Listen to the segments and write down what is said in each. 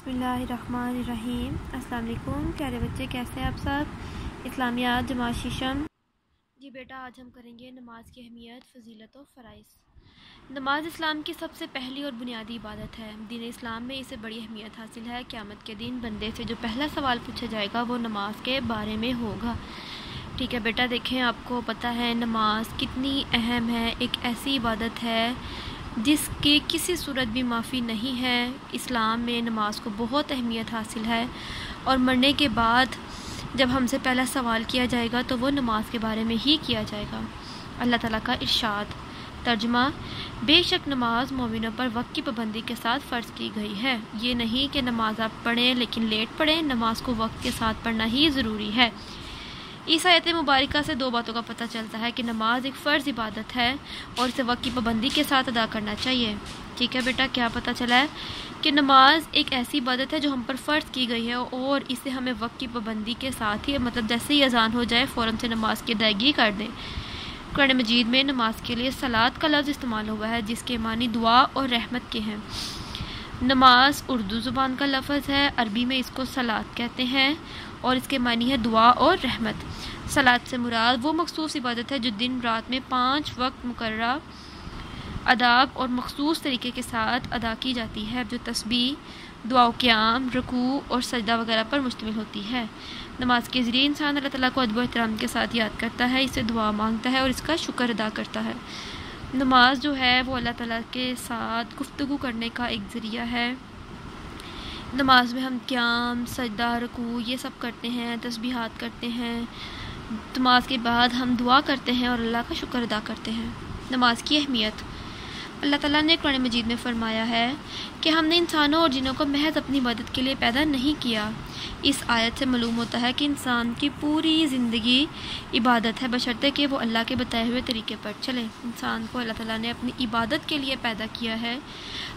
बसमीम अल्लाम प्यारे बच्चे, कैसे हैं आप सब? इस्लामियात जमा शीशम। जी बेटा, आज हम करेंगे नमाज़ की अहमियत, फजीलत और फ़राइज़। नमाज़ इस्लाम की सबसे पहली और बुनियादी इबादत है। दीन इस्लाम में इसे बड़ी अहमियत हासिल है। क़्यामत के दिन बंदे से जो पहला सवाल पूछा जाएगा, वो नमाज़ के बारे में होगा। ठीक है बेटा, देखें, आपको पता है नमाज़ कितनी अहम है। एक ऐसी इबादत है जिसकी किसी सूरत भी माफ़ी नहीं है, इस्लाम में नमाज़ को बहुत अहमियत हासिल है और मरने के बाद जब हमसे पहला सवाल किया जाएगा तो वो नमाज़ के बारे में ही किया जाएगा। अल्लाह ताला का इरशाद। तर्जमा, बेशक नमाज़ मोमिनों पर वक्त की पाबंदी के साथ फ़र्ज़ की गई है। ये नहीं कि नमाज़ आप पढ़ें लेकिन लेट पढ़ें, नमाज़ को वक्त के साथ पढ़ना ही ज़रूरी है। इस आयत मुबारक से दो बातों का पता चलता है कि नमाज़ एक फ़र्ज़ इबादत है और इसे वक्त की पाबंदी के साथ अदा करना चाहिए। ठीक है बेटा, क्या पता चला है कि नमाज़ एक ऐसी इबादत है जो हम पर फ़र्ज़ की गई है और इसे हमें वक्त की पाबंदी के साथ ही मतलब जैसे ही अजान हो जाए फ़ौर से नमाज़ की अदायगी कर दें। कुरान मजीद में नमाज़ के लिए सलाद का लफ्ज़ इस्तेमाल हुआ है, जिसके मानी दुआ और रहमत के हैं। नमाज़ उर्दू ज़ुबान का लफ्ज़ है। अरबी में इसको सलाद कहते हैं और इसके मानी है दुआ और रहमत। सलाद से मुराद, वो मखसूस इबादत है जो दिन रात में पाँच वक्त मुकर्रा अदाब और मखसूस तरीके के साथ अदा की जाती है, जो तस्बी दुआ क्याम रकू और सजदा वगैरह पर मुश्तमिल होती है। नमाज़ के ज़रिए इंसान अल्लाह ताला को अदब के साथ याद करता है, इसे दुआ माँगता है और इसका शुक्र अदा करता है। नमाज़ जो है वो अल्लाह ताला के साथ गुफ्तु करने का एक ज़रिया है। नमाज़ में हम क्याम, सजदा, रकू ये सब करते हैं, तस्बीहात करते हैं। नमाज़ के बाद हम दुआ करते हैं और अल्लाह का शुक्र अदा करते हैं। नमाज़ की अहमियत। अल्लाह ताला ने कुरान मजीद में फ़रमाया है कि हमने इंसानों और जिनों को महज अपनी मदद के लिए पैदा नहीं किया इस आयत से मालूम होता है कि इंसान की पूरी ज़िंदगी इबादत है, बशर्ते कि वो अल्लाह के बताए हुए तरीके पर चले। इंसान को अल्लाह ताला ने अपनी इबादत के लिए पैदा किया है।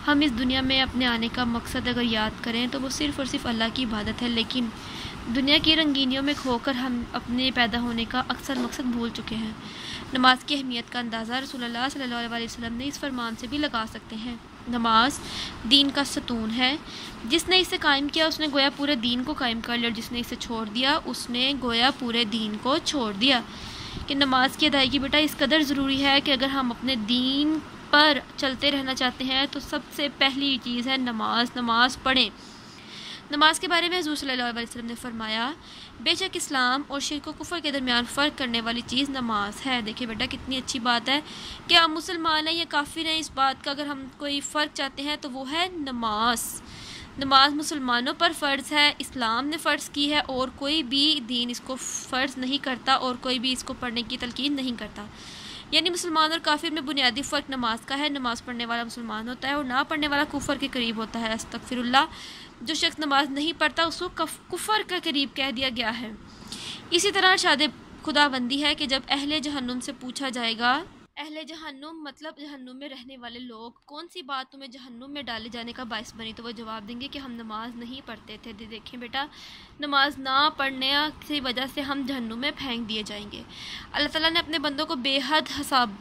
हम इस दुनिया में अपने आने का मकसद अगर याद करें तो वो सिर्फ़ और सिर्फ़ अल्लाह की इबादत है, लेकिन दुनिया की रंगीनियों में खोकर हम अपने पैदा होने का अक्सर मकसद भूल चुके हैं। नमाज़ की अहमियत का अंदाज़ा अलैहि वसल्लम ने इस फरमान से भी लगा सकते हैं। नमाज़ दीन का सतून है। जिसने इसे कायम किया, उसने गोया पूरे दीन को कायम कर लिया और जिसने इसे छोड़ दिया, उसने गोया पूरे दीन को छोड़ दिया। कि नमाज़ की अदायगी, बेटा, इस कदर ज़रूरी है कि अगर हम अपने दीन पर चलते रहना चाहते हैं तो सबसे पहली चीज़ है नमाज़ नमाज़ पढ़ें। नमाज़ के बारे में सल्लल्लाहु अलैहि ने फरमाया, बेशक इस्लाम और शिरक कुफर के दरमियान फ़र्क करने वाली चीज़ नमाज़ है। देखिए बेटा, कितनी अच्छी बात है कि हम मुसलमान हैं या काफ़िर हैं, इस बात का अगर हम कोई फ़र्क चाहते हैं तो वो है नमाज़। नमाज़ मुसलमानों पर फ़र्ज़ है, इस्लाम ने फ़र्ज़ की है और कोई भी दीन इसको फ़र्ज़ नहीं करता और कोई भी इसको पढ़ने की तलकीन नहीं करता। यानी मुसलमान और काफिर में बुनियादी फ़र्क नमाज़ का है। नमाज़ पढ़ने वाला मुसलमान होता है और ना पढ़ने वाला कुफर के करीब होता है। अस्तफ़िरल्ला जो शख्स नमाज़ नहीं पढ़ता, उसको कुफर का करीब कह दिया गया है। इसी तरह शाद खुदाबंदी है कि जब अहले जहन्नुम से पूछा जाएगा अहले जहन्नुम मतलब जहन्नुम में रहने वाले लोग कौन सी बात तुम्हें जहन्नुम में डाले जाने का बायस बनी? तो वो जवाब देंगे कि हम नमाज़ नहीं पढ़ते थे। दे देखें बेटा, नमाज़ ना पढ़ने की वजह से हम जहन्नुम में फेंक दिए जाएँगे। अल्लाह ताला ने अपने बंदों को बेहद हसाब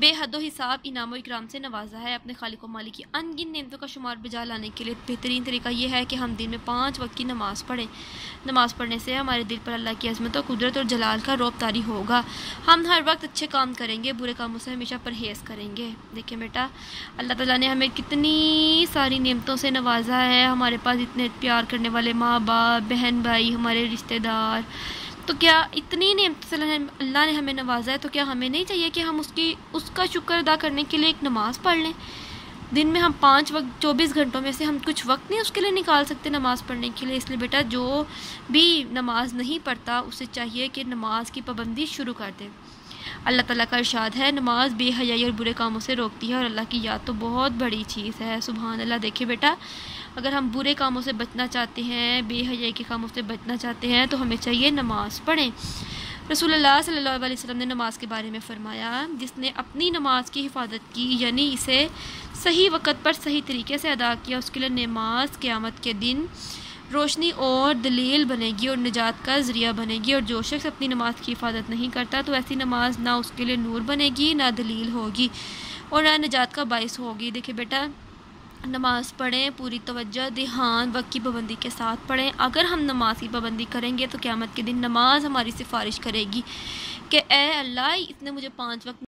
बेहद हिसाब इनाम और इकराम से नवाजा है अपने खालिक व मालिक की अनगिन नियमतों का शुमार बजा लाने के लिए। बेहतरीन तरीका यह है कि हम दिन में पाँच वक्त की नमाज़ पढ़ें। नमाज़ पढ़ने से हमारे दिल पर अल्लाह की अजमत और कुदरत और जलाल का रोब तारी होगा। हम हर वक्त अच्छे काम करेंगे, बुरे कामों से हमेशा परहेज़ करेंगे। देखिए बेटा, अल्लाह ताला ने हमें कितनी सारी नियमतों से नवाजा है। हमारे पास इतने प्यार करने वाले माँ बाप बहन भाई हमारे रिश्तेदार तो क्या इतनी नेमत अल्लाह ने हमें नवाजा है तो क्या हमें नहीं चाहिए कि हम उसकी उसका शुक्र अदा करने के लिए एक नमाज़ पढ़ लें? दिन में हम पाँच वक्त चौबीस घंटों में से हम कुछ वक्त नहीं उसके लिए निकाल सकते नमाज़ पढ़ने के लिए। इसलिए बेटा, जो भी नमाज़ नहीं पढ़ता, उसे चाहिए कि नमाज़ की पाबंदी शुरू कर दे। अल्लाह ताला का इरशाद है, नमाज़ बेहयाई और बुरे कामों से रोकती है और अल्लाह की याद तो बहुत बड़ी चीज़ है। सुबहान अल्लाह, देखिए बेटा अगर हम बुरे कामों से बचना चाहते हैं, बेहयाई के कामों से बचना चाहते हैं तो हमें चाहिए नमाज़ पढ़ें। सल्लल्लाहु अलैहि वसल्लम ने नमाज़ के बारे में फ़रमाया, जिसने अपनी नमाज़ की हिफाजत की, यानी इसे सही वक़्त पर सही तरीके से अदा किया, उसके लिए नमाज़ क़्यामत के दिन रोशनी और दलील बनेगी और निजात का ज़रिया बनेगी, और जो शख्स अपनी नमाज़ की हिफाजत नहीं करता तो ऐसी नमाज़ ना उसके लिए नूर बनेगी, ना दलील होगी और ना निजात का बायस होगी। देखिए बेटा नमाज़ पढ़ें, पूरी तवज्जो ध्यान वक्त की पाबंदी के साथ पढ़ें। अगर हम नमाज़ की पाबंदी करेंगे तो क़्यामत के दिन नमाज़ हमारी सिफारिश करेगी कि ए अल्लाह, इसने मुझे पाँच वक्त